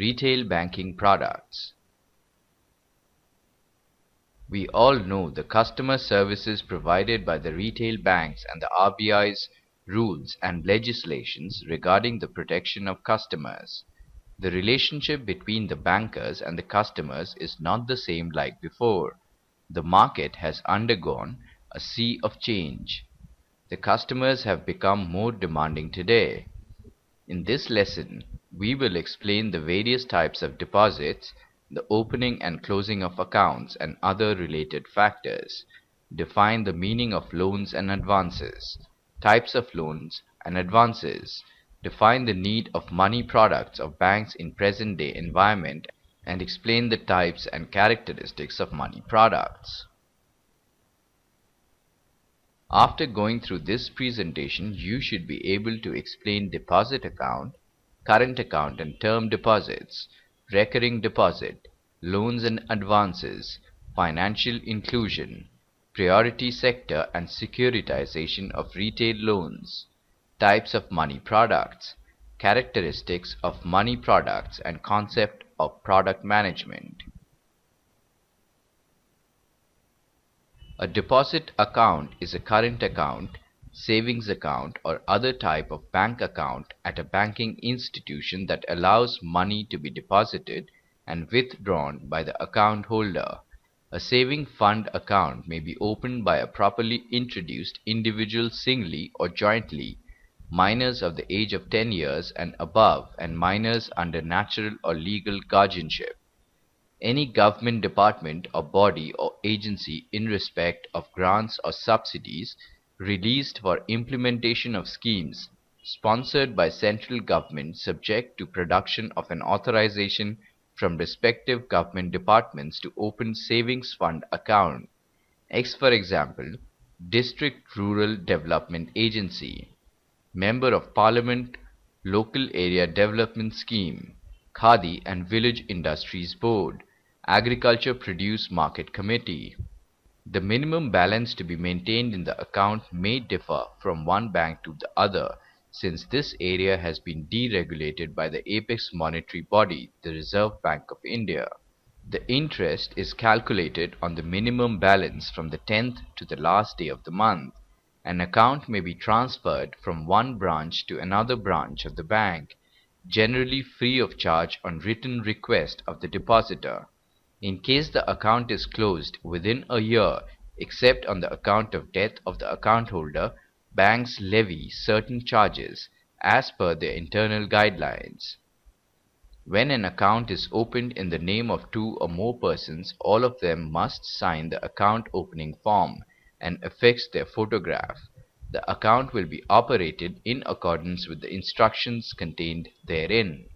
Retail banking products. We all know the customer services provided by the retail banks and the RBI's rules and legislations regarding the protection of customers. The relationship between the bankers and the customers is not the same like before. The market has undergone a sea of change. The customers have become more demanding today. In this lesson, we will explain the various types of deposits, the opening and closing of accounts and other related factors, define the meaning of loans and advances, types of loans and advances, define the need of money products of banks in present-day environment, and explain the types and characteristics of money products. After going through this presentation, you should be able to explain deposit account, current account and term deposits, recurring deposit, loans and advances, financial inclusion, priority sector and securitization of retail loans, types of money products, characteristics of money products and concept of product management. A deposit account is a current account, savings account or other type of bank account at a banking institution that allows money to be deposited and withdrawn by the account holder. A saving fund account may be opened by a properly introduced individual singly or jointly, minors of the age of 10 years and above and minors under natural or legal guardianship any government department or body or agency in respect of grants or subsidies released for implementation of schemes sponsored by central government subject to production of an authorization from respective government departments to open savings fund account. X for example, District Rural Development Agency, Member of Parliament Local Area Development Scheme, Khadi and Village Industries Board, Agriculture Produce Market Committee. The minimum balance to be maintained in the account may differ from one bank to the other since this area has been deregulated by the apex monetary body, the Reserve Bank of India. The interest is calculated on the minimum balance from the 10th to the last day of the month. An account may be transferred from one branch to another branch of the bank, generally free of charge on written request of the depositor. In case the account is closed within a year, except on the account of death of the account holder, banks levy certain charges as per their internal guidelines. When an account is opened in the name of two or more persons, all of them must sign the account opening form and affix their photograph. The account will be operated in accordance with the instructions contained therein.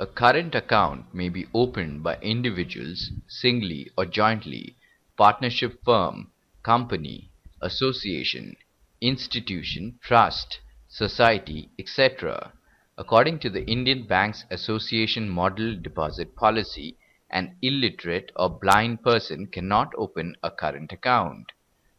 A current account may be opened by individuals, singly or jointly, partnership firm, company, association, institution, trust, society, etc. According to the Indian Banks Association Model Deposit Policy, an illiterate or blind person cannot open a current account.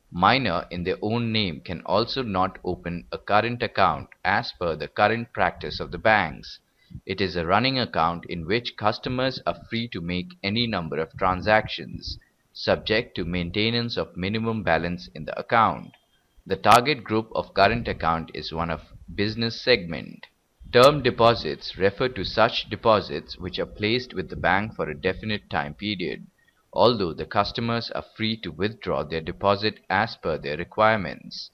Minor in their own name can also not open a current account as per the current practice of the banks. It is a running account in which customers are free to make any number of transactions, subject to maintenance of minimum balance in the account. The target group of current account is one of business segment. Term deposits refer to such deposits which are placed with the bank for a definite time period, although the customers are free to withdraw their deposit as per their requirements.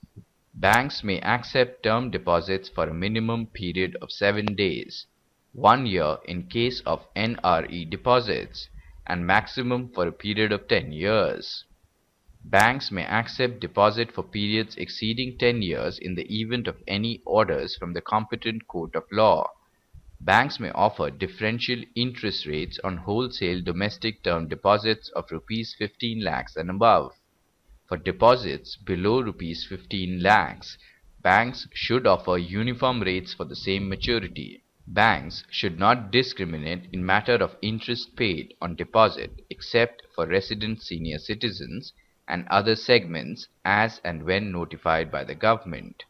Banks may accept term deposits for a minimum period of seven days one year in case of NRE deposits, and maximum for a period of 10 years. Banks may accept deposit for periods exceeding 10 years in the event of any orders from the competent court of law. Banks may offer differential interest rates on wholesale domestic term deposits of rupees 15 lakhs and above. For deposits below rupees 15 lakhs, banks should offer uniform rates for the same maturity. Banks should not discriminate in matter of interest paid on deposit except for resident senior citizens and other segments as and when notified by the government.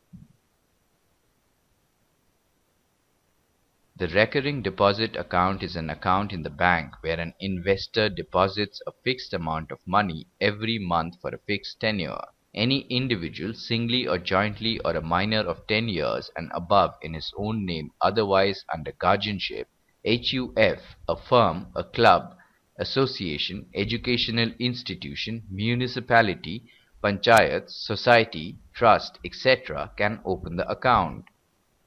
The recurring deposit account is an account in the bank where an investor deposits a fixed amount of money every month for a fixed tenure. Any individual, singly or jointly or a minor of 10 years and above in his own name otherwise under guardianship, HUF, a firm, a club, association, educational institution, municipality, panchayat, society, trust, etc. can open the account.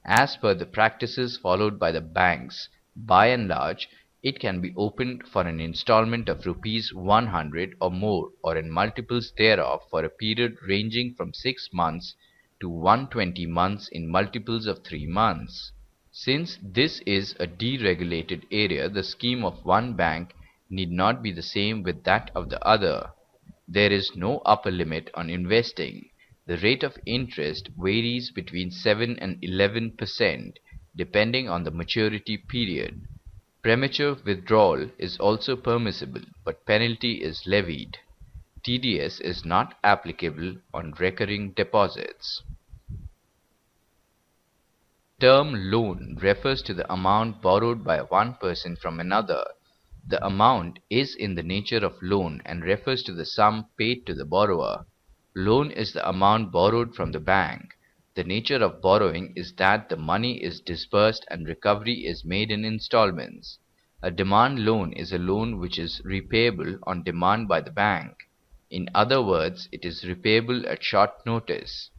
As per the practices followed by the banks, by and large, it can be opened for an installment of rupees 100 or more or in multiples thereof for a period ranging from 6 months to 120 months in multiples of 3 months. Since this is a deregulated area, the scheme of one bank need not be the same with that of the other. There is no upper limit on investing. The rate of interest varies between 7 and 11 percent depending on the maturity period. Premature withdrawal is also permissible, but penalty is levied. TDS is not applicable on recurring deposits. Term loan refers to the amount borrowed by one person from another. The amount is in the nature of loan and refers to the sum paid to the borrower. Loan is the amount borrowed from the bank. The nature of borrowing is that the money is disbursed and recovery is made in installments. A demand loan is a loan which is repayable on demand by the bank. In other words, it is repayable at short notice.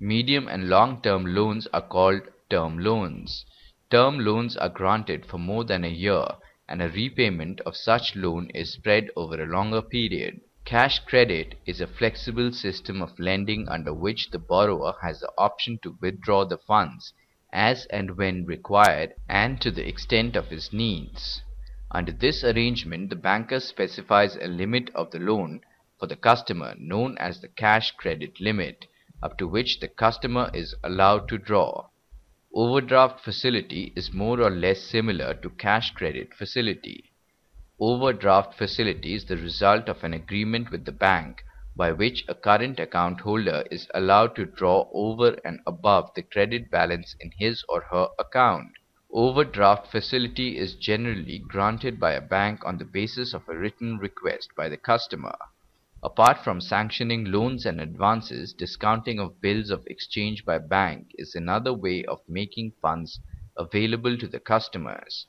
Medium and long-term loans are called term loans. Term loans are granted for more than a year and a repayment of such loan is spread over a longer period. Cash credit is a flexible system of lending under which the borrower has the option to withdraw the funds as and when required and to the extent of his needs. Under this arrangement, the banker specifies a limit of the loan for the customer known as the cash credit limit, up to which the customer is allowed to draw. Overdraft facility is more or less similar to cash credit facility. Overdraft facility is the result of an agreement with the bank by which a current account holder is allowed to draw over and above the credit balance in his or her account. Overdraft facility is generally granted by a bank on the basis of a written request by the customer. Apart from sanctioning loans and advances, discounting of bills of exchange by bank is another way of making funds available to the customers.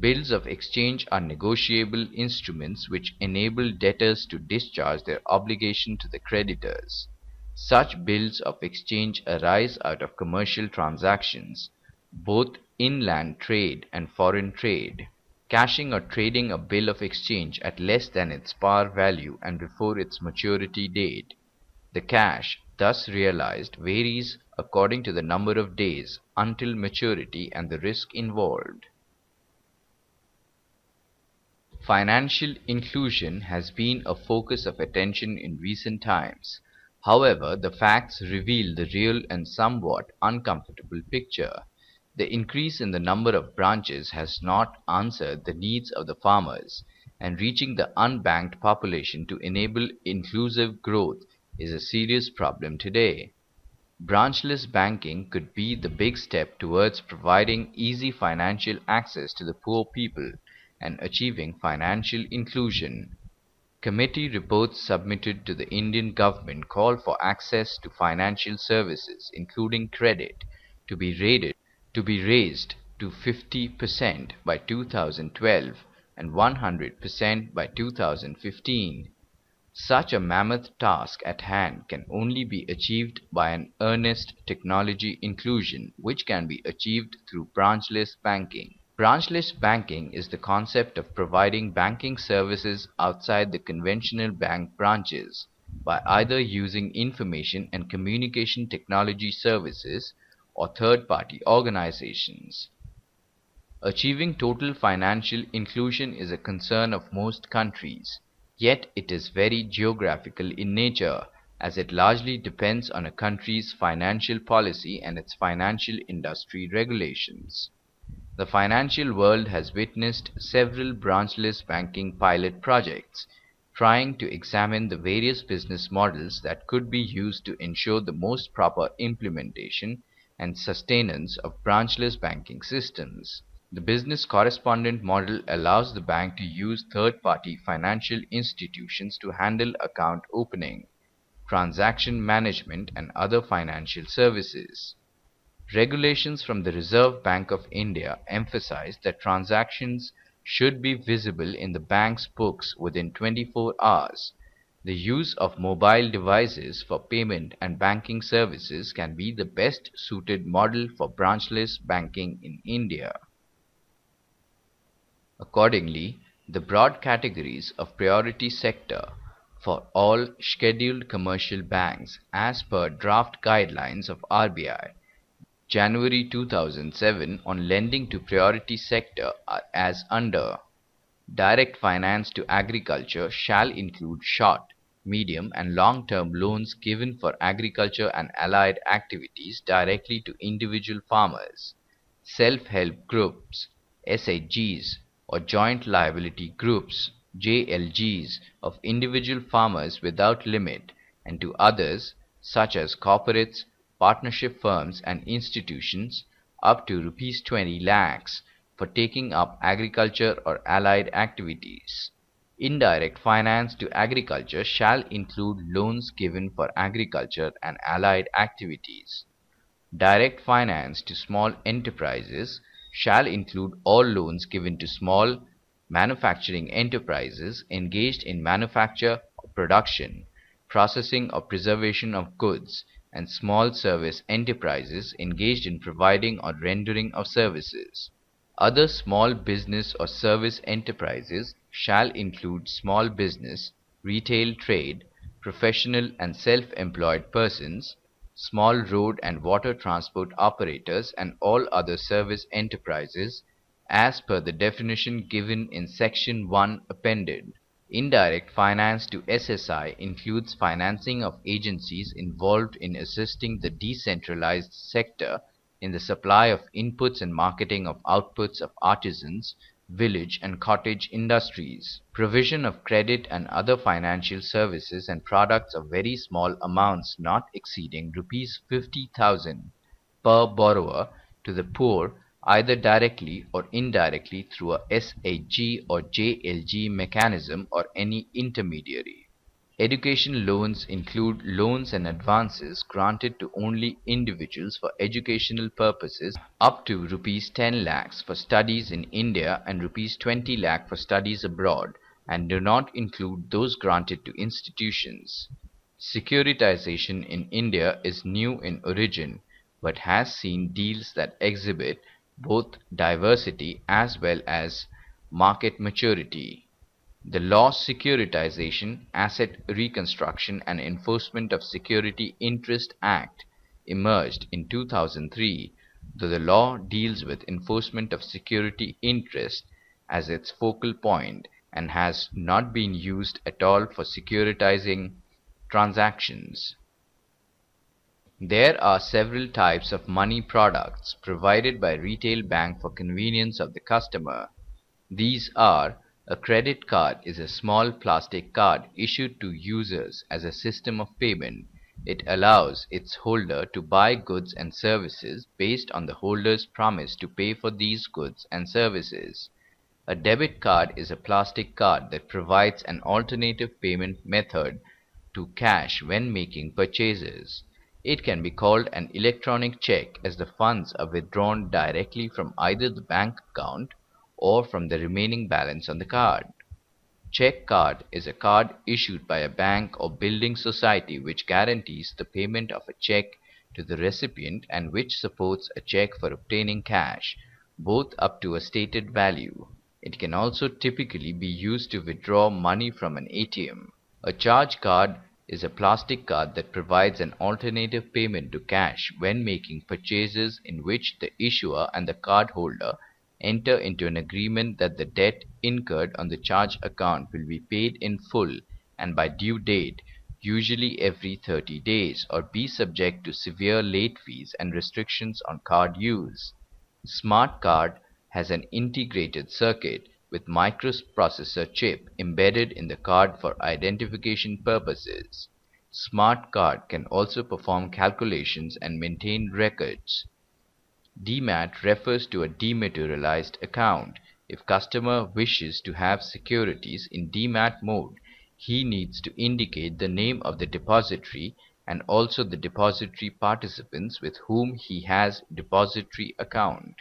Bills of exchange are negotiable instruments which enable debtors to discharge their obligation to the creditors. Such bills of exchange arise out of commercial transactions, both inland trade and foreign trade. Cashing or trading a bill of exchange at less than its par value and before its maturity date. The cash thus realized varies according to the number of days until maturity and the risk involved. Financial inclusion has been a focus of attention in recent times. However, the facts reveal the real and somewhat uncomfortable picture. The increase in the number of branches has not answered the needs of the farmers, and reaching the unbanked population to enable inclusive growth is a serious problem today. Branchless banking could be the big step towards providing easy financial access to the poor people and achieving financial inclusion. Committee reports submitted to the Indian government call for access to financial services, including credit, to be rated to be raised to 50% by 2012 and 100% by 2015. Such a mammoth task at hand can only be achieved by an earnest technology inclusion which can be achieved through branchless banking. Branchless banking is the concept of providing banking services outside the conventional bank branches by either using information and communication technology services or third-party organizations. Achieving total financial inclusion is a concern of most countries, yet it is very geographical in nature as it largely depends on a country's financial policy and its financial industry regulations. The financial world has witnessed several branchless banking pilot projects trying to examine the various business models that could be used to ensure the most proper implementation and sustenance of branchless banking systems. The business correspondent model allows the bank to use third-party financial institutions to handle account opening, transaction management and other financial services. Regulations from the Reserve Bank of India emphasize that transactions should be visible in the bank's books within 24 hours. The use of mobile devices for payment and banking services can be the best suited model for branchless banking in India. Accordingly, the broad categories of priority sector for all scheduled commercial banks as per draft guidelines of RBI January 2007 on lending to priority sector as under. Direct finance to agriculture shall include short, medium and long-term loans given for agriculture and allied activities directly to individual farmers, self-help groups, SHGs, or joint liability groups JLGs of individual farmers without limit and to others such as corporates, partnership firms and institutions up to rupees 20 lakhs for taking up agriculture or allied activities. Indirect finance to agriculture shall include loans given for agriculture and allied activities. Direct finance to small enterprises shall include all loans given to small manufacturing enterprises engaged in manufacture or production, processing or preservation of goods, and small service enterprises engaged in providing or rendering of services. Other small business or service enterprises shall include small business, retail trade, professional and self-employed persons, small road and water transport operators and all other service enterprises as per the definition given in section 1 appended. Indirect finance to SSI includes financing of agencies involved in assisting the decentralized sector in the supply of inputs and marketing of outputs of artisans, village and cottage industries, provision of credit and other financial services and products of very small amounts not exceeding rupees 50,000 per borrower to the poor either directly or indirectly through a SHG or JLG mechanism or any intermediary. Education loans include loans and advances granted to only individuals for educational purposes up to rupees 10 lakhs for studies in India and rupees 20 lakh for studies abroad and do not include those granted to institutions. Securitization in India is new in origin but has seen deals that exhibit both diversity as well as market maturity. The Law Securitization, Asset Reconstruction and Enforcement of Security Interest Act emerged in 2003, though the law deals with enforcement of security interest as its focal point and has not been used at all for securitizing transactions. There are several types of money products provided by retail bank for convenience of the customer. These are a credit card is a small plastic card issued to users as a system of payment. It allows its holder to buy goods and services based on the holder's promise to pay for these goods and services. A debit card is a plastic card that provides an alternative payment method to cash when making purchases. It can be called an electronic check as the funds are withdrawn directly from either the bank account or from the remaining balance on the card. Check card is a card issued by a bank or building society which guarantees the payment of a check to the recipient and which supports a check for obtaining cash, both up to a stated value. It can also typically be used to withdraw money from an ATM. A charge card is a plastic card that provides an alternative payment to cash when making purchases in which the issuer and the cardholder enter into an agreement that the debt incurred on the charge account will be paid in full and by due date, usually every 30 days, or be subject to severe late fees and restrictions on card use. Smart card has an integrated circuit with microprocessor chip embedded in the card for identification purposes. Smart Card can also perform calculations and maintain records. Demat refers to a dematerialized account. If customer wishes to have securities in demat mode, he needs to indicate the name of the depository and also the depository participants with whom he has depository account.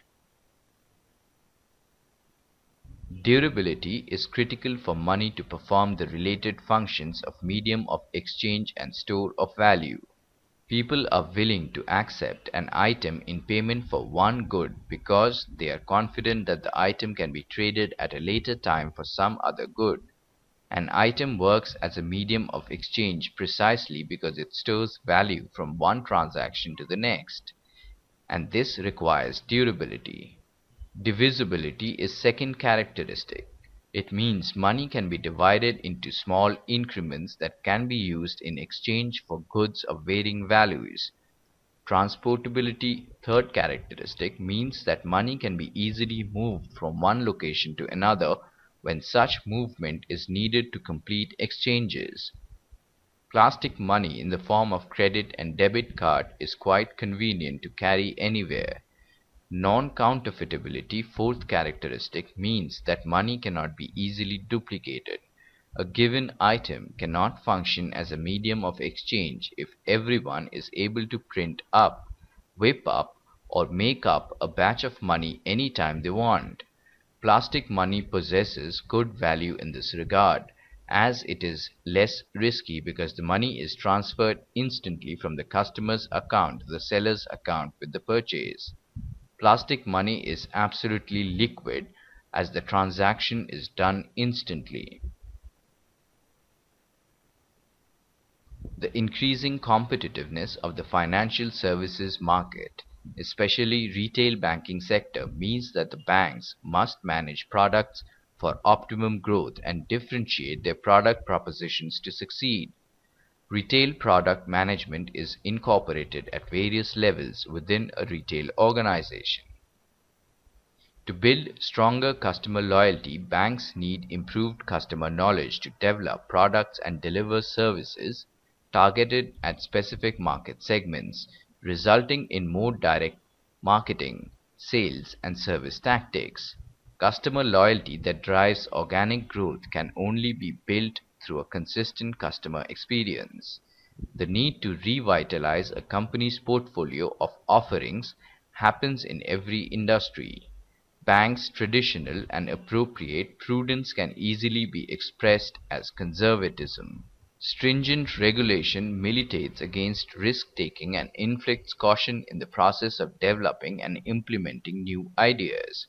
Durability is critical for money to perform the related functions of medium of exchange and store of value. People are willing to accept an item in payment for one good because they are confident that the item can be traded at a later time for some other good. An item works as a medium of exchange precisely because it stores value from one transaction to the next, and this requires durability. Divisibility is second characteristic. It means money can be divided into small increments that can be used in exchange for goods of varying values. Transportability, third characteristic, means that money can be easily moved from one location to another when such movement is needed to complete exchanges. Plastic money in the form of credit and debit card is quite convenient to carry anywhere. Non-counterfeitability, fourth characteristic, means that money cannot be easily duplicated. A given item cannot function as a medium of exchange if everyone is able to print up, whip up, or make up a batch of money anytime they want. Plastic money possesses good value in this regard, as it is less risky because the money is transferred instantly from the customer's account to the seller's account with the purchase. Plastic money is absolutely liquid as the transaction is done instantly. The increasing competitiveness of the financial services market especially retail banking sector means that the banks must manage products for optimum growth and differentiate their product propositions to succeed. Retail product management is incorporated at various levels within a retail organization. To build stronger customer loyalty, banks need improved customer knowledge to develop products and deliver services targeted at specific market segments resulting in more direct marketing, sales, and service tactics. Customer loyalty that drives organic growth can only be built through a consistent customer experience. The need to revitalize a company's portfolio of offerings happens in every industry. Banks' traditional and appropriate prudence can easily be expressed as conservatism. Stringent regulation militates against risk-taking and inflicts caution in the process of developing and implementing new ideas.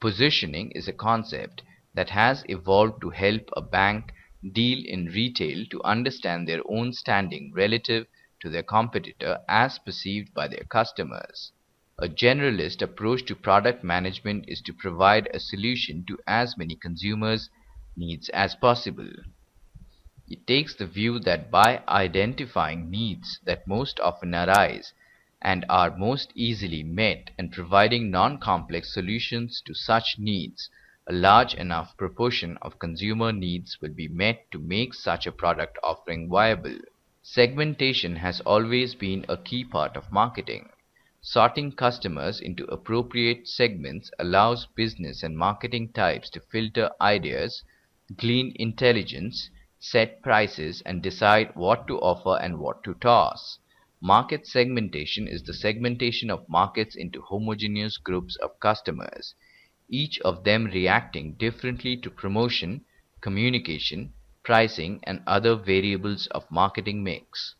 Positioning is a concept that has evolved to help a bank deal in retail to understand their own standing relative to their competitor as perceived by their customers. A generalist approach to product management is to provide a solution to as many consumers' needs as possible. It takes the view that by identifying needs that most often arise and are most easily met and providing non-complex solutions to such needs, a large enough proportion of consumer needs will be met to make such a product offering viable. Segmentation has always been a key part of marketing. Sorting customers into appropriate segments allows business and marketing types to filter ideas, glean intelligence, set prices and decide what to offer and what to toss. Market segmentation is the segmentation of markets into homogeneous groups of customers, each of them reacting differently to promotion, communication, pricing, and other variables of marketing mix.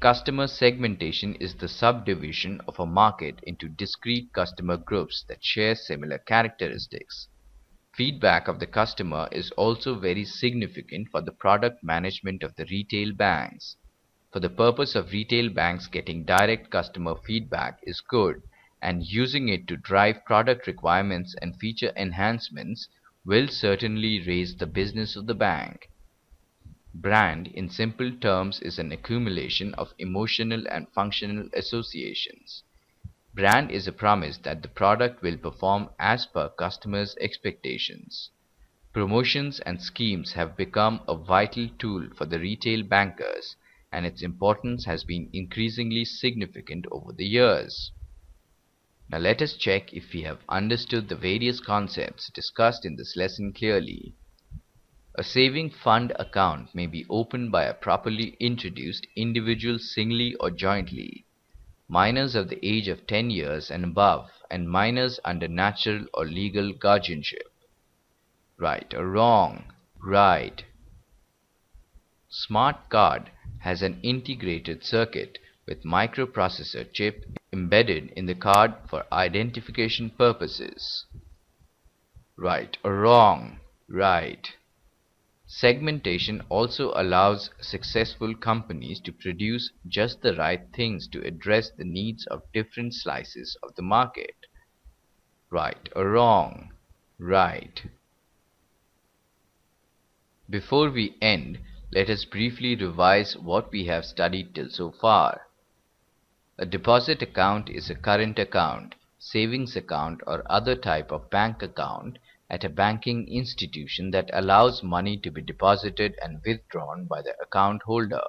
Customer segmentation is the subdivision of a market into discrete customer groups that share similar characteristics. Feedback of the customer is also very significant for the product management of the retail banks. For the purpose of retail banks getting direct customer feedback is good and using it to drive product requirements and feature enhancements will certainly raise the business of the bank. Brand in simple terms is an accumulation of emotional and functional associations. Brand is a promise that the product will perform as per customers' expectations. Promotions and schemes have become a vital tool for the retail bankers and its importance has been increasingly significant over the years. Now let us check if we have understood the various concepts discussed in this lesson clearly. A saving fund account may be opened by a properly introduced individual singly or jointly, minors of the age of 10 years and above, and minors under natural or legal guardianship. Right or wrong? Right. Smart card has an integrated circuit with microprocessor chip embedded in the card for identification purposes. Right or wrong? Right. Segmentation also allows successful companies to produce just the right things to address the needs of different slices of the market. Right or wrong? Right. Before we end, let us briefly revise what we have studied till so far. A deposit account is a current account, savings account or other type of bank account at a banking institution that allows money to be deposited and withdrawn by the account holder.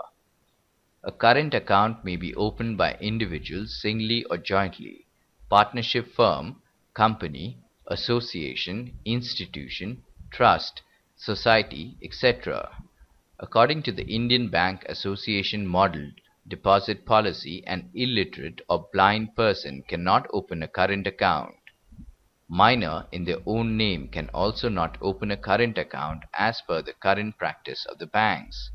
A current account may be opened by individuals singly or jointly, partnership firm, company, association, institution, trust, society, etc. According to the Indian Bank Association model deposit policy, an illiterate or blind person cannot open a current account. Minor in their own name can also not open a current account as per the current practice of the banks.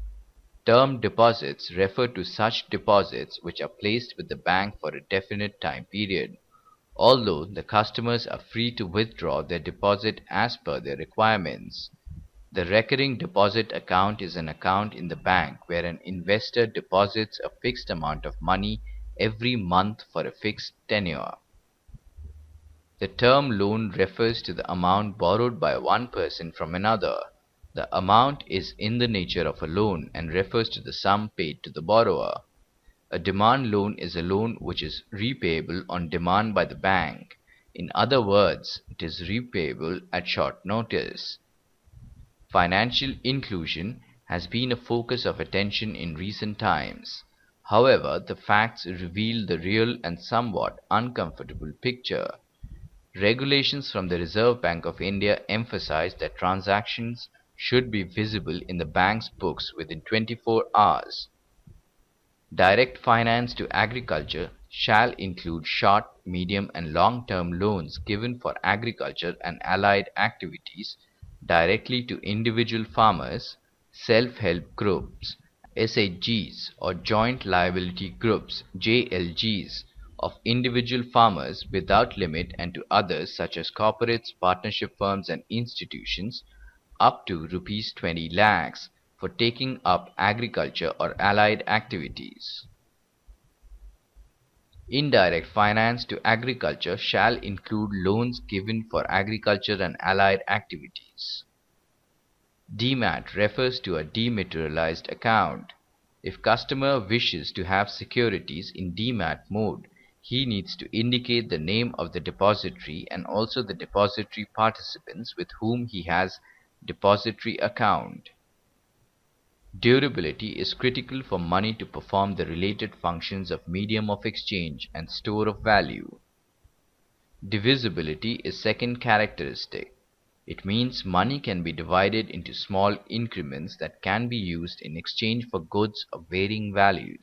Term deposits refer to such deposits which are placed with the bank for a definite time period, although the customers are free to withdraw their deposit as per their requirements. The recurring deposit account is an account in the bank where an investor deposits a fixed amount of money every month for a fixed tenure. The term loan refers to the amount borrowed by one person from another. The amount is in the nature of a loan and refers to the sum paid to the borrower. A demand loan is a loan which is repayable on demand by the bank. In other words, it is repayable at short notice. Financial inclusion has been a focus of attention in recent times. However, the facts reveal the real and somewhat uncomfortable picture. Regulations from the Reserve Bank of India emphasize that transactions should be visible in the bank's books within 24 hours. Direct finance to agriculture shall include short, medium and long-term loans given for agriculture and allied activities directly to individual farmers, self-help groups, SHGs or joint liability groups, JLGs, of individual farmers without limit and to others such as corporates, partnership firms and institutions up to rupees 20 lakhs for taking up agriculture or allied activities. Indirect finance to agriculture shall include loans given for agriculture and allied activities. Demat refers to a dematerialized account. If customer wishes to have securities in demat mode, he needs to indicate the name of the depository and also the depository participants with whom he has depository account. Durability is critical for money to perform the related functions of medium of exchange and store of value. Divisibility is second characteristic. It means money can be divided into small increments that can be used in exchange for goods of varying values.